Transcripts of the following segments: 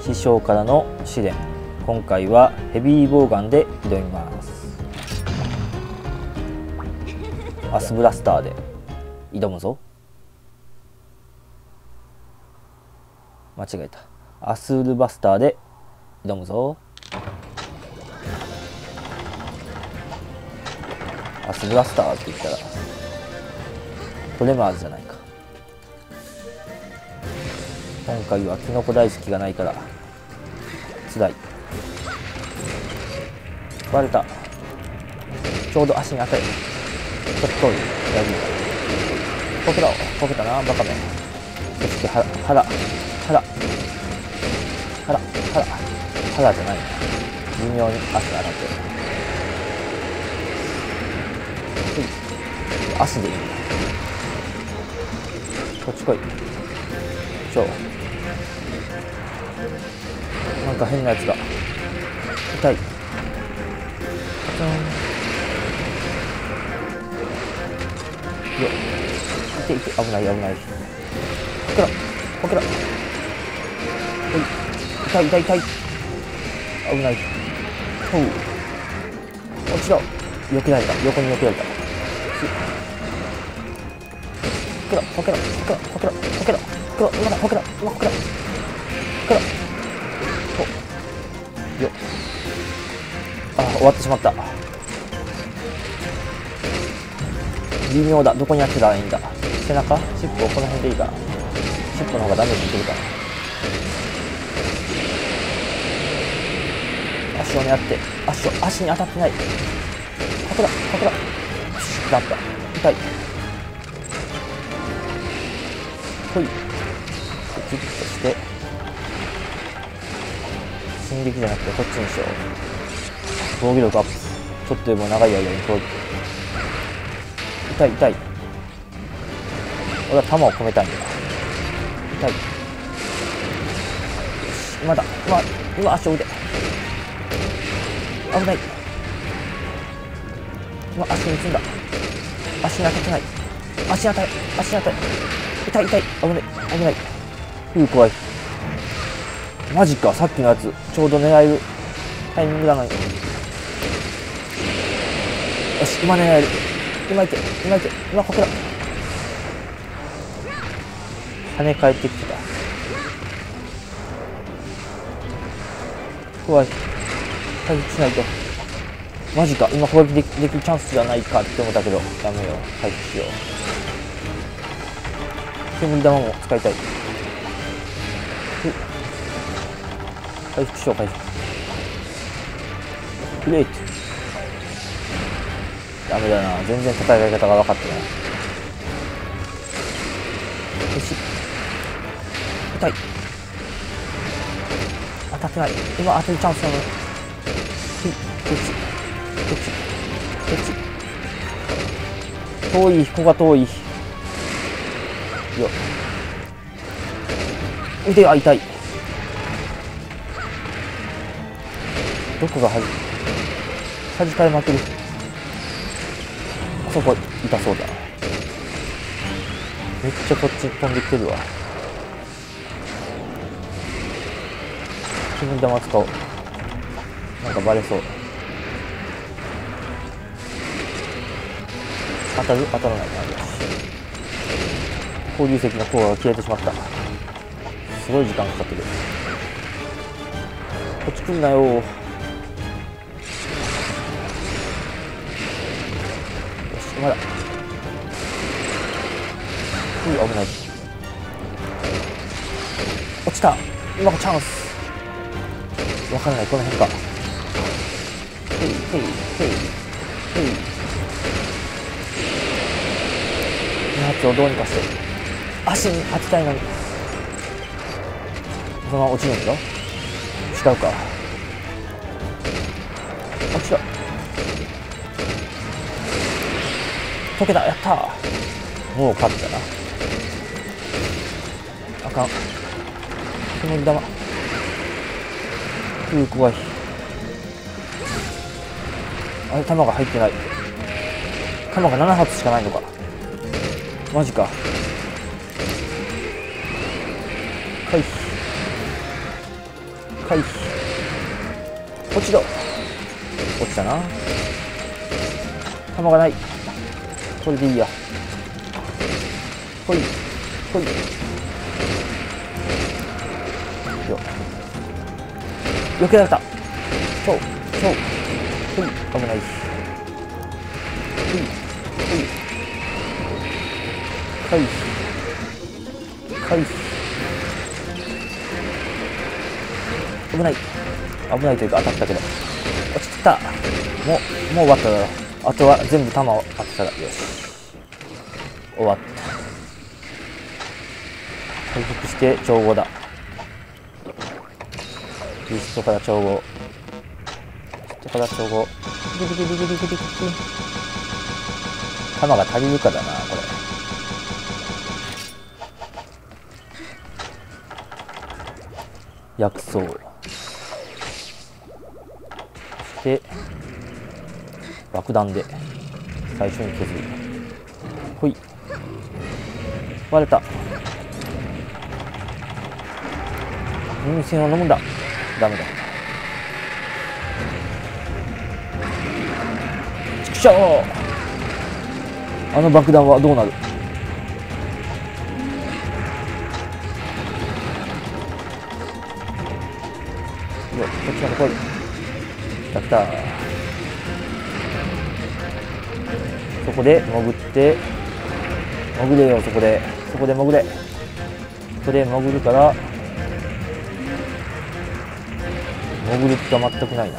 師匠からの試練。今回はヘビーボウガンで挑みます。アスブラスターで。挑むぞ。間違えた。アスールバスターで。挑むぞ。アスブラスターって言ったらトレマーズじゃない。今回はキノコ大好きがないからつらい。割れた。ちょうど足に当たる。ちょっと遠い。大丈夫こけたこけたな。バカめ。そして腹。腹。腹。腹。腹。腹じゃない。微妙に足が当たって足でいい。こっち来い。ちょなんか変なやつが痛い。カチャン。よっ。いてい。て危ない危ない。こけろ。こけろ。はい。痛い痛い痛い。危ない。ほう。落ちろ。よけられた。横によけられた。こけろこけろ。こけろ。こけろ。こけろ。こけろ今だこけろ今こけろこけろほよあ終わってしまった微妙だどこに当てたらいいんだ背中尻尾この辺でいいか尻尾の方がダメージいけるかな足を狙って足を足に当たってないこけろこけろだった痛いほいキュッとして。進撃じゃなくてこっちにしよう。防御力アップ。ちょっとでも長い間にこう痛い痛い。俺は弾を込めたいんだ痛い。よし今だ今今足を腕危ない。今足に積んだ。足に当たってない。足に当たる足に当たる痛い痛い。危ない。危ない。うー怖い。マジかさっきのやつ。ちょうど狙えるタイミングだな。よし今狙える。今いけ今いけ今こけろ跳ね返ってきてた。怖い。回復しないと。マジか今攻撃できできるチャンスじゃないかって思ったけど。やめよう回復しよう。煙玉も使いたい。回復しよう回復。グレートダメだな。全然戦い方が分かってない。よし。痛い。当たってない。今当てるチャンスなのにひこっち？こっち？こっち？遠いここが遠い。よ。腕が痛い。どこがはじはじかれまくるそこ痛そうだ。めっちゃこっち飛んできてるわ。煙玉使おうなんかバレそう。当たる？当たらない。なよ交流石の効果が消えてしまった。すごい時間かかってる。こっち来んなよ。まだ。うわ危ない。落ちた。今がチャンス。わからない。この辺か。へいへいへいへいやつをどうにかして。足に当てたいのに。そのまま落ちるんだよ違うか。溶けた。やった。ーもう勝ったな。あかん。煙玉。うー怖いあれ弾が入ってない。弾が7発しかないのか。マジか。はい回避。落ちろ。落ちたな。弾がないこれでいいや。ほいほいよ避けられた。そうそうほい危ないほいほい回避回避危ない。危ないというか当たったけど。落ちてきた。もうもう終わっただろ。あとは全部弾を当てたらよし。終わった。回復して調合だ。リストから調合。リストから調合。ギリギリギリギリギリギリ弾が足りるかだなこれ。薬草。そして爆弾で最初に削るほい。割れた。耳栓を飲むんだ。ダメだ。ちくしょ。うあの爆弾はどうなる？よこっちまで来い来た来た。こで潜って潜れよそこで。そこで潜れ。そこで潜るから潜る気が全くないな。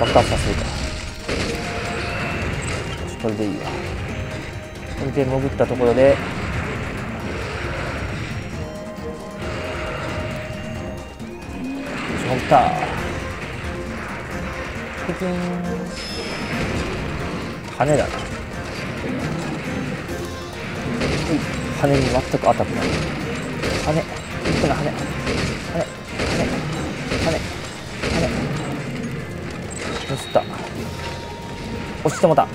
爆発させるかよしこれでいいわ。これで潜ったところでよし潜った。ピキン羽だ。羽に全く当たってない。羽一個の羽。羽羽羽羽。ミスった。落ちてもた。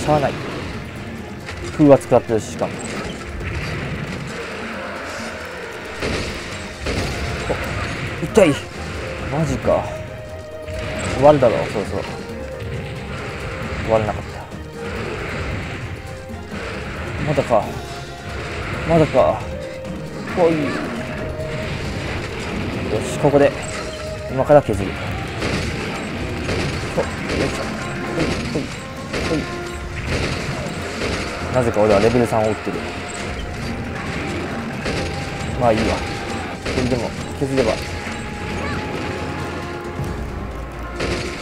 しゃあない。風圧使ってるしかも。お痛い。マジか。終わるだろうそろそろ終わらなかった。まだか。まだか。おい。よしここで。今から削る。ほよいしょ。ほいほいほい。なぜか俺はレベル3を打ってる。まあいいわ。それでも削れば。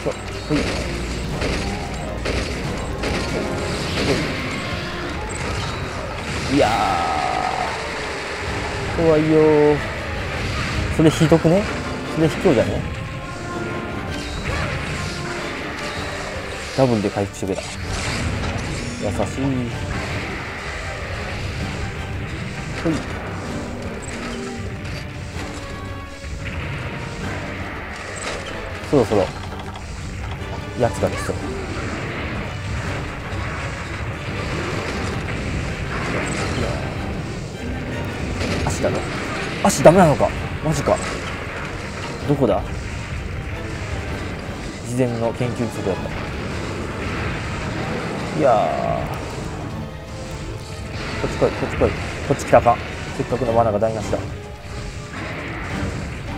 ほほい。いやー。怖いよー。それひどくね？それ卑怯じゃね。ダブルで回復してくれ。た優しい。ほい。そろそろやつがですよ足ダメなのか？マジか。どこだ？事前の研究不足だった。いやこっち来いこっち来い。こっち来たか？せっかくの罠が台無しだ。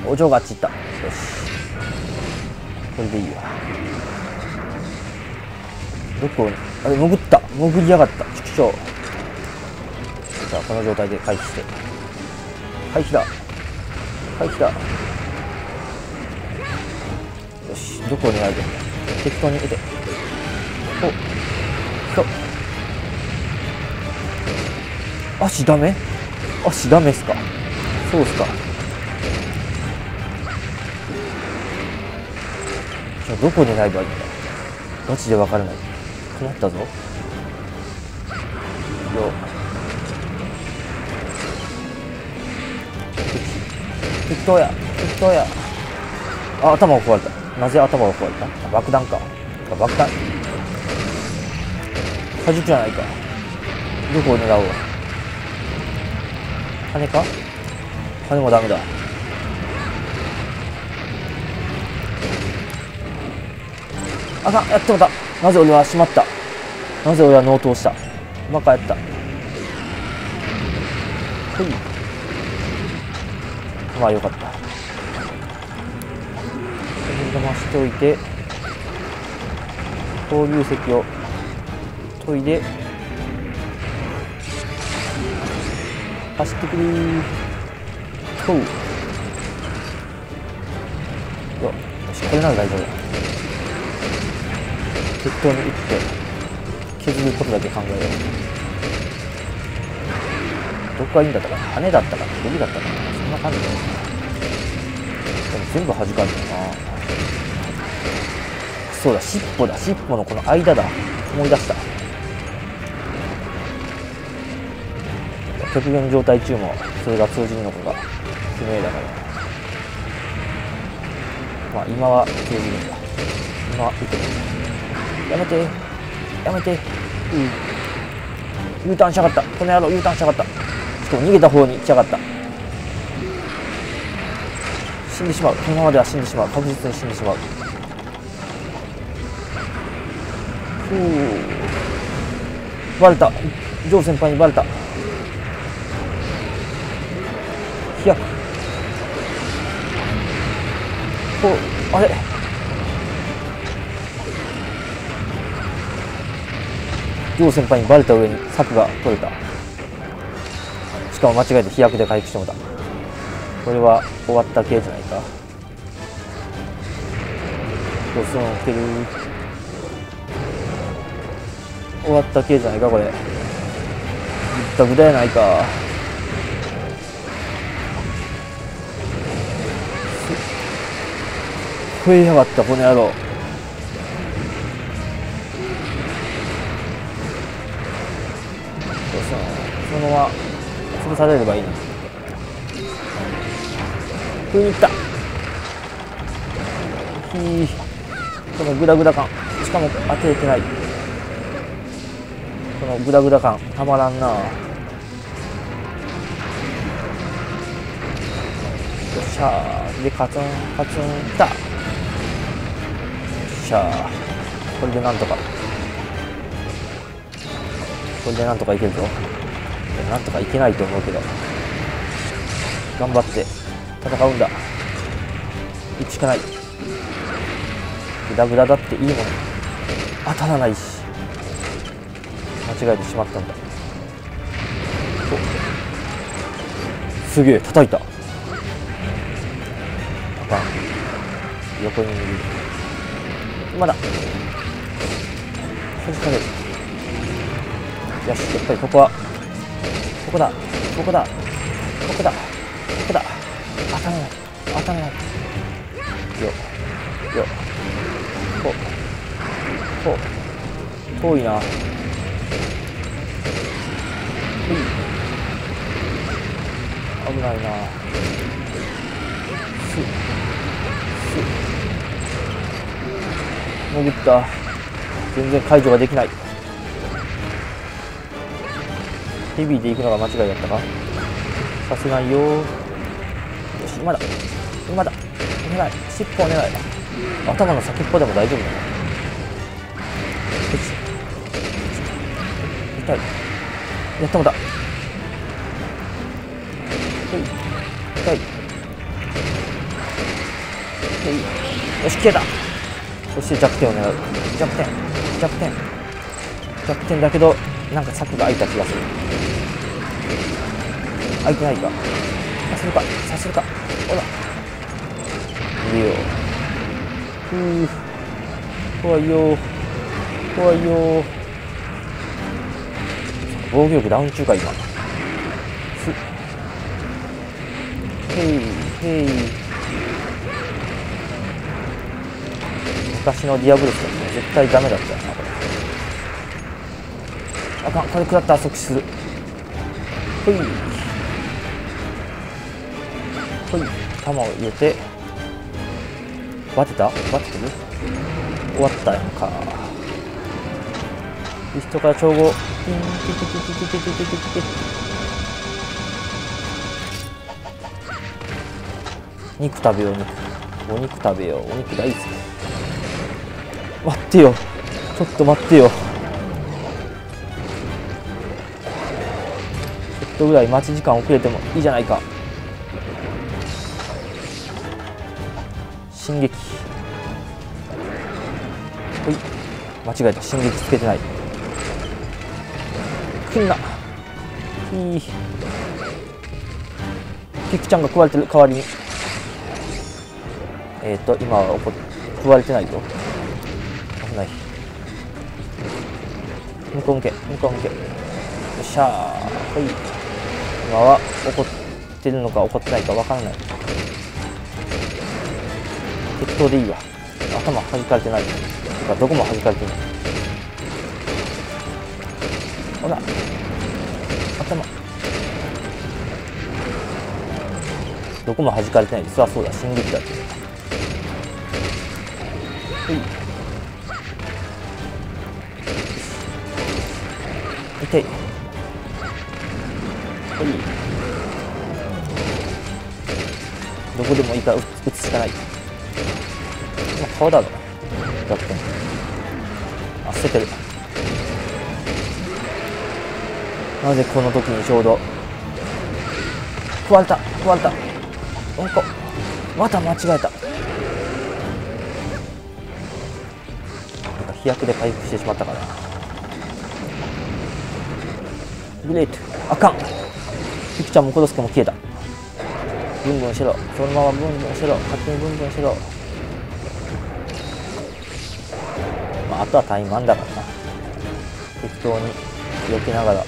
お嬢があっち行った。よし。これでいいわ。どこあれ潜った。潜りやがった。畜生さあこの状態で回避して。回避だ回避だよしどこを狙える適当に得て。おひょ足ダメ？足ダメっすか？そうっすか。じゃあどこ狙えばいいんだ？ガチでわからない。困ったぞ。よ人や。人や。あ頭を壊れた。なぜ頭を壊れた？爆弾か。爆弾。果実じゃないか。どこを狙うわ。金か？金もダメだ。あかん。やってもた。なぜ俺はしまった？なぜ俺は納刀した？バカやった。はい。まあよかった。水玉しておいて交流石を研いで走ってくる。ほう。よしこれなら大丈夫だ。適当に打って削ることだけ考えよう。どこがいいんだったか羽だったか首だったかんな感じだよな。でも全部弾かれてるな。そうだ尻尾だ。尻尾のこの間だ。思い出した。極限状態中もそれが通じるのかが不明だから。まあ今は通じるんだ。今は打てる。やめて。やめて。うん。U ターンしやがった。この野郎 U ターンしやがった。しかも逃げた方に行きやがった。死んでしまう。このままでは死んでしまう。確実に死んでしまう。ふう。バレた。ジョー先輩にバレた。飛躍。こうあれ？ジョー先輩にバレた上に策が取れた。しかも間違えて飛躍で回復してもらった。これは終わった系じゃないか。ドスン受ける。終わった系じゃないかこれ。ぐったぐだやないか。増えやがったこの野郎。そうそうそのまま潰されればいいな食いに行った。ひこのグダグダ感。しかも当てれてない。このグダグダ感たまらんな。よっしゃでカツンカツンきた。よっしゃこれでなんとか。これでなんとかいけるぞ。なんとかいけないと思うけど。頑張って。戦うんだ。1しかない。グダグダだっていいもの当たらないし。間違えてしまったんだ。すげえ叩いた。あかん横に握る。まだ。こじかけるよしやっぱりここは。ここだ。ここだ。ここだ。たらな。い当たらないよよここ遠いな。危ないな。すす潜った全然解除ができないヘビーで行くのが間違いだったかさすがによよし今だ。今だ。お願い。尻尾お願い。頭の先っぽでも大丈夫だな。痛い。やったもだ痛い。ほい。よし消えた。そして弱点を狙う。弱点。弱点。弱点だけどなんか柵が開いた気がする。開いてないかさせるか。させるか。ほら。逃げよふう。怖いよ。怖いよ。防御力ダウン中か今。す。へいへい。昔のディアブルスだと絶対ダメだったよなこれ。あかん。これ食らったら即死する。ほい。ほい弾を入れてバテた？バテてる終わったやんか。リストから調合ピンピピピピピピピピピ肉食べよう肉お肉食べよう。お肉大好き。待ってよ。ちょっと待ってよ。ちょっとぐらい待ち時間遅れてもいいじゃないか。進撃。ほい。間違えた。進撃つけてない。来んな。いいピクちゃんが食われてる代わりに。えっ、ー、と今は食われてないぞ。危ない。向こう向け。向こう向け。よっしゃー。はい。今は怒ってるのか怒ってないか分からない。当でいいわ。頭弾かれてない。かどこも弾かれてない。ほら。頭。どこも弾かれてない。そりゃそうだ。進撃だって。はい。痛い。はい。どこでもいいから打つしかない。顔だろ逆転あ捨ててる。なぜこの時にちょうど。食われた。食われた。うんこまた間違えた。なんか飛躍で回復してしまったからグレート。あかん。ピクちゃんもコドスケも消えた。ブンブンしろ。そのままブンブンしろ。勝手にブンブンしろ。まあ、とはタイマンだからな。適当に避けながら。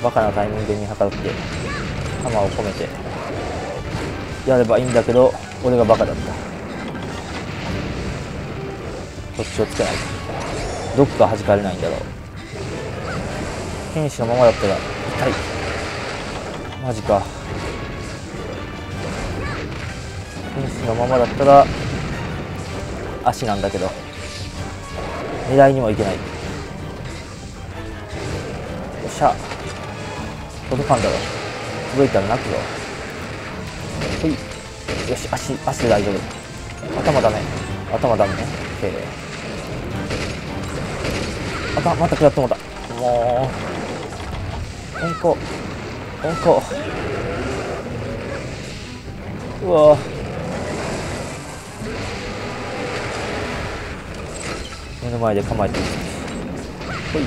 バカなタイミングに計らって弾を込めてやればいいんだけど俺がバカだった。こっちをつけないどっか弾かれないんだろう。剣士のままだったら痛い。マジか。剣士のままだったら足なんだけど。狙いにもいけない。よっしゃ。届かんだろ。届いたら泣くぞ。ほい。よし足足で大丈夫。頭ダメ。頭ダメね。OK あかん。また食らってもうた。もう。うんこうんこうわ目の前で構えてほい。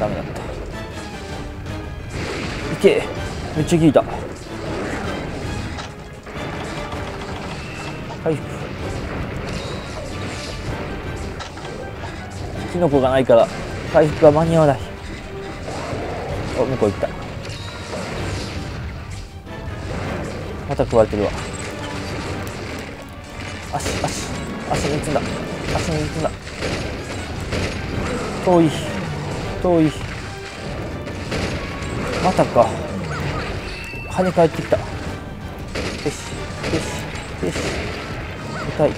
ダメだった。いけ。めっちゃ効いた。回復キノコがないから回復が間に合わない。お向こう行った。また食われてるわ。足足。足に打つんだ。足に打つんだ。遠い遠いまたか。跳ね返ってきた。よしよしよし。痛い。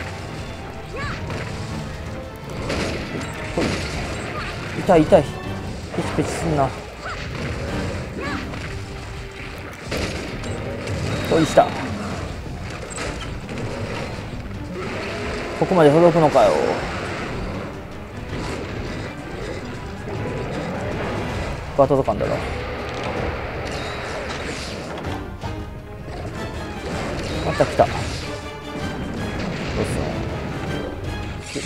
ほい痛い痛い。ペチペチすんな。ほいした。ここまで届くのかよ。こは届かんだろ。また来た。どうす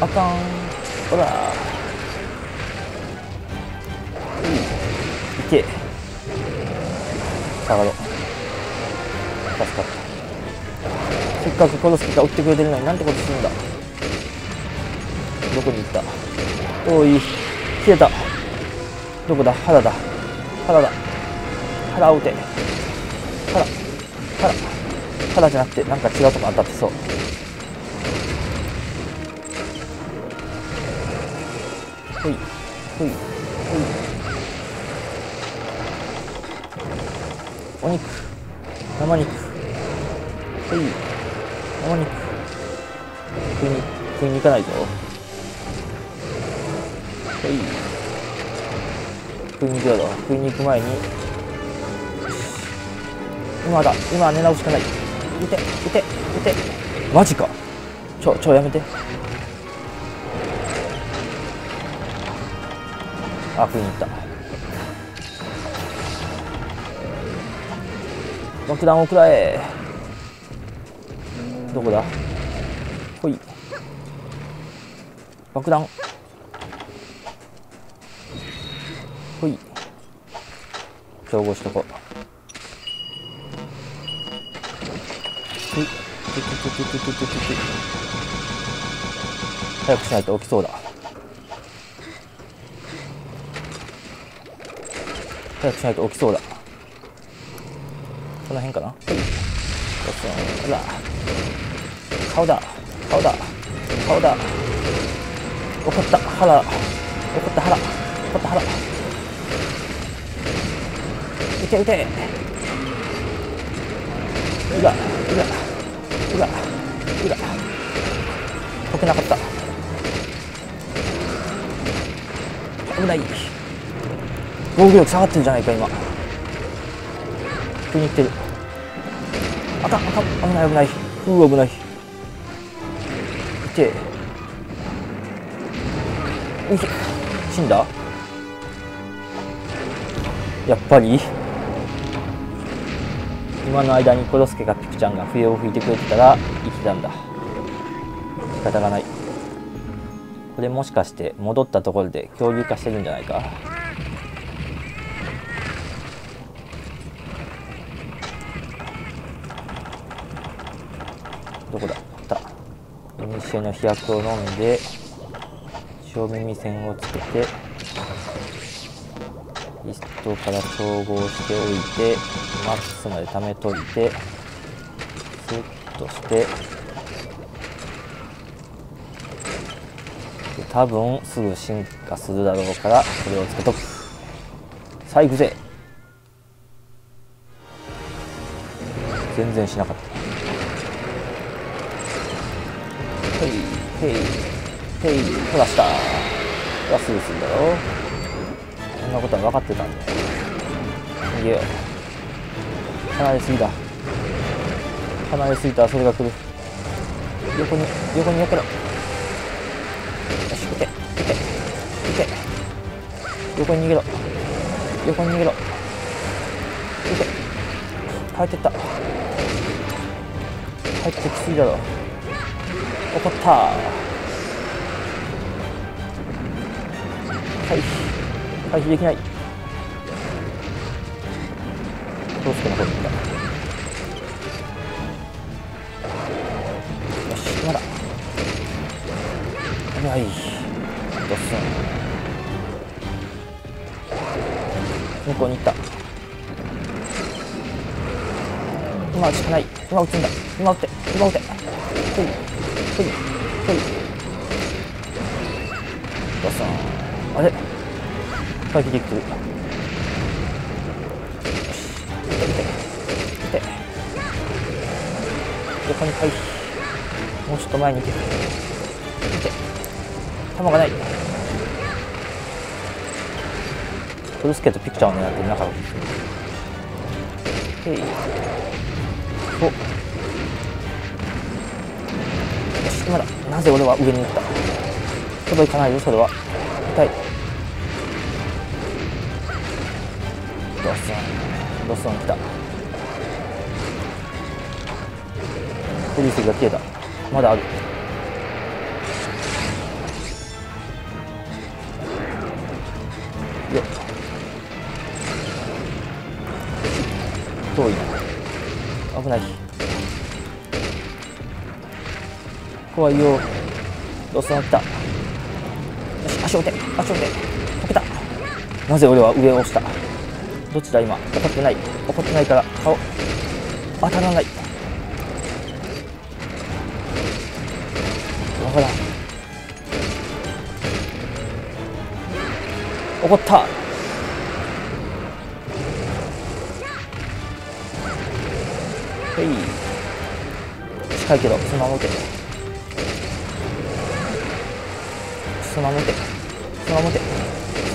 の？あかん。ほら。いけ。下がろう。助かった。せっかくこのスキが打ってくれてるのになんてことするんだ。どこに行った？おい消えた。どこだ？腹だ。腹だ。腹を打て。腹腹腹じゃなくてなんか違うとこ当たってそう。ほい。ほい。ほい。お肉。生肉。ほい。生肉。食いに食いに行かないぞ。い食いに行くよ食いに行く前に。今だ。今は狙うしかない。撃て撃て撃て。マジか。ちょちょやめて。あ食いに行った。爆弾を食らえ。どこだ？ほい。爆弾。ほい。競合しとこう。はい。早くしないと起きそうだ。早くしないと起きそうだ。この辺かな？はいほら顔だ。顔だ。顔だ。怒った。腹。怒った腹。怒った腹。撃て撃てうわうわうわうわ。解けなかった。危ない。防御力下がってるじゃないか今。食いに来てる。あかんあかん。危ない危ない。うわ危ない。痛えよいしょ。死んだ？やっぱり？今の間にコロスケがピクちゃんが笛を吹いてくれてたら生きたんだ。仕方がない。これもしかして戻ったところで恐竜化してるんじゃないか？どこだ？あった。イニシエの飛躍を飲んで小耳栓をつけてトから調合しておいてマックスまで貯めといてスッとしてで多分すぐ進化するだろうからこれをつけとく。さあ行くぜ。全然しなかった。へいへいへいほらしたはスーするだろう。そんなことは分かってたんだ。よげよう離れすぎだ離れすぎた。それが来る。横に横によけろ。よし撃て撃て撃て横に逃げろ。横に逃げろ。撃て帰ってった。帰ってきすぎだろ。怒った。回避。回避できない。し。てもこっちだよし。まだ危ないどっすん向こうに行った今打ちかない今打つんだ今打って今打ってほいほいほいどうすんあれ回避できてると前に行け。撃て。弾がない。フルスケとピクチャーを狙ってる中をへい。お。よし今だなぜ俺は上に行った？届かないよそれは。痛い。ドッソン。ドッソン来た。フリースが消えた。まだある。よっ遠いな。危ない。怖いよ。ドッソン来た。よし足を打て足を打て。こけた。なぜ俺は上を押した。どっちだ今怒ってない。怒ってないから顔当たらない。ほら。怒った。はい。近いけどつまむけつまむけつまて。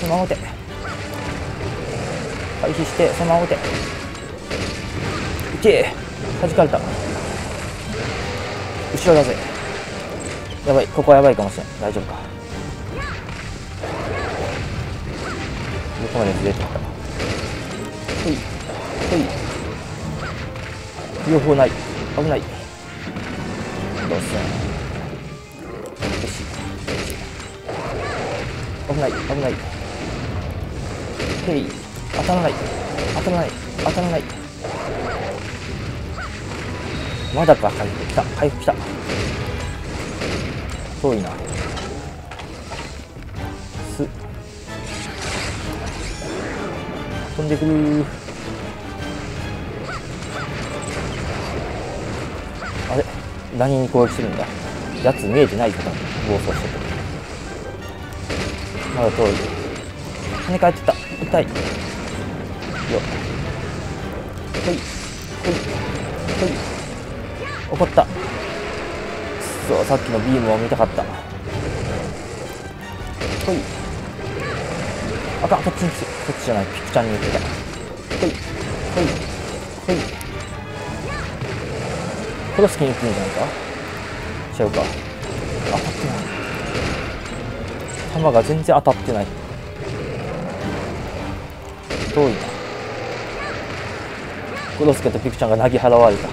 そつまむて。回避してそのまま打て。いけ。弾かれた。後ろだぜ。やばいここはやばいかもしれん。大丈夫か。どこまでずれてったほいほい。両方ない。危ない。どうせ。よし。危ない危ない。ヘイ当たらない。当たらない。当たらない。まだか。回復きた。回復きた。遠いな。す。飛んでくる。あれ？何に攻撃するんだ。やつ見えてないか暴走しててまだ遠い。跳ね返ってた。痛い。よ。ほい。ほい。ほい。怒った。くそさっきのビームを見たかった。ほい。あかこっちにこっちじゃない。ピクちゃんに言ってた。ほい。ほい。ほい。クロスキに行くんじゃないか？違うか。当たってない。弾が全然当たってない。遠いなクロスケとピクちゃんが投げ払われた。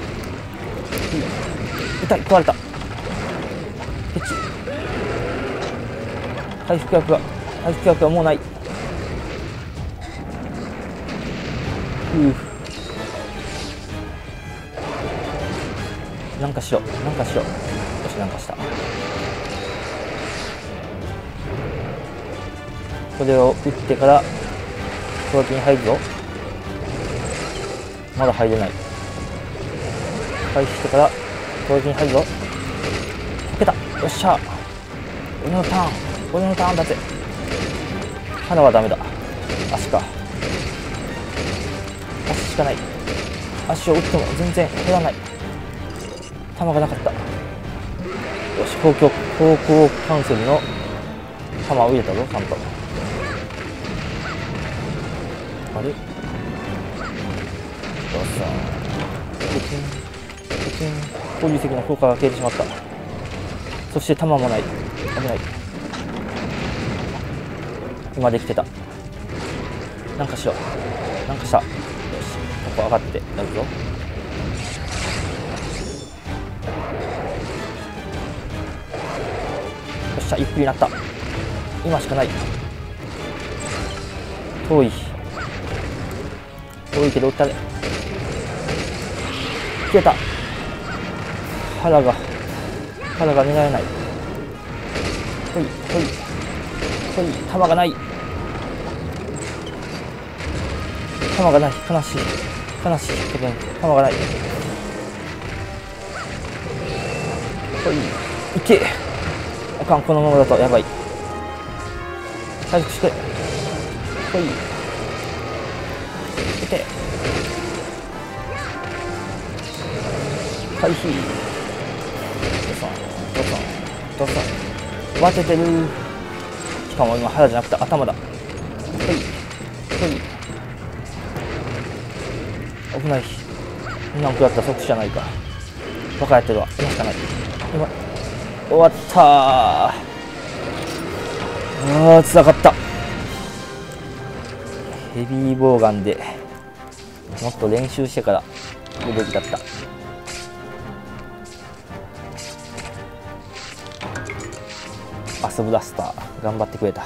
痛い。食われたヘチ回復薬が回復薬がもうない。ふう。なんかしろ。なんかしろ。よしなんかした。これを打ってから攻撃に入るぞ。まだ入れない。回避してから攻撃に入るぞ。解けた。よっしゃ。俺のターン。俺のターンだぜ腹はダメだ。足か。足しかない。足を打っても全然減らない。弾がなかった。よし高校高校カウンセルの弾を入れたぞちゃんとあれ？よっしゃペチンペチン。攻撃的な効果が消えてしまった。そして弾もない。危ない。今できてた。なんかしようなんかした。よしここ上がって。やるぞ。よっしゃゆっくりになった。今しかない。遠い。遠いけど撃ったね。消えた。腹が。腹が狙えない。ほいほい。ほい弾がない。弾がない。悲しい。悲しい。けど弾がない。ほい。いけ。あかん。このままだと。やばい。回復して。ほい。いて回避。どうさんどうさんどうさんバテてる。しかも今腹じゃなくて頭だ。ないこんなん食らった即死じゃないか。バカやってるわ。今しかない。今終わった。ーあーつらかった。ヘビーボウガンでもっと練習してから来るべきだった。アスブラスター頑張ってくれた。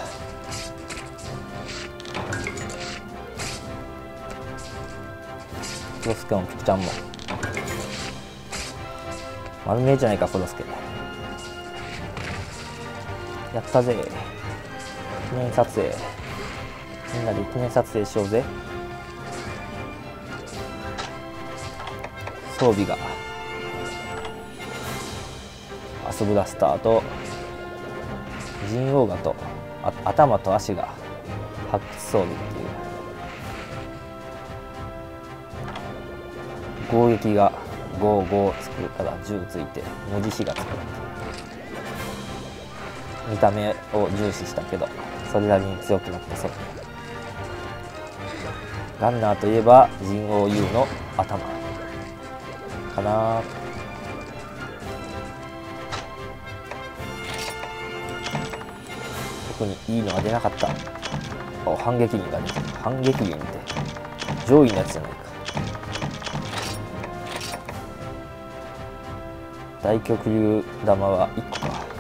コロスケもピクちゃんも。丸見えじゃないかコロスケやったぜ。記念撮影。みんなで記念撮影しようぜ。装備が。アスブラスターとジンオウガと頭と足が発掘装備っていう。攻撃が55つくから10ついて無慈悲がつく。見た目を重視したけどそれなりに強くなったそう。ランナーといえば人王 U の頭。かな。特にいいのは出なかった。反撃銀が出てる。反撃銀って。上位のやつじゃない。大極流玉は1個。か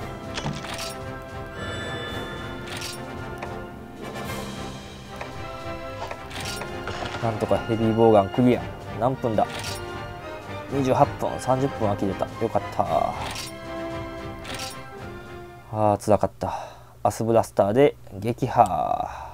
なんとかヘビーボウガンクリア。何分だ？28分。30分は切れた。よかった。あーつらかった。アスブラスターで撃破。